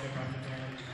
their property damage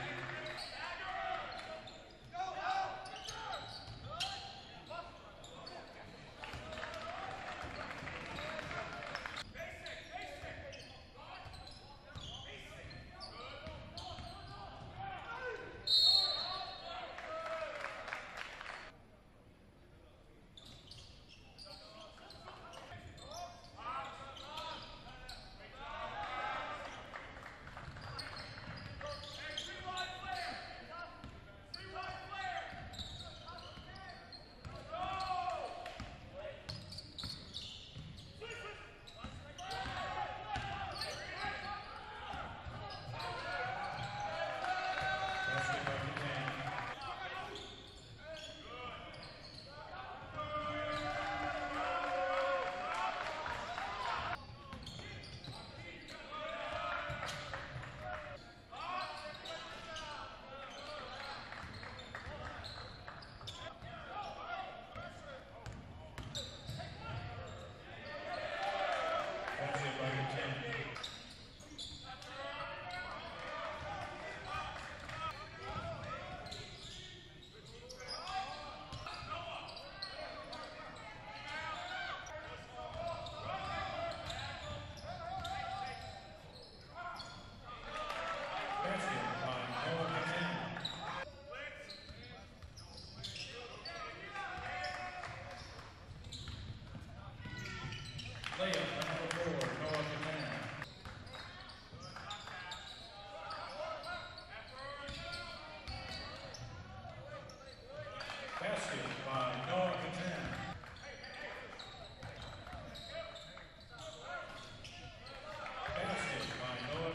Basket by Noah.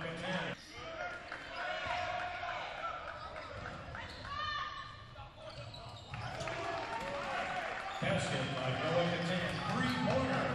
Basket by Noah. Three-pointer